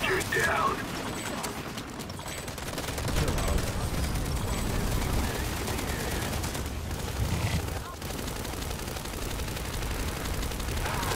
Soldier down.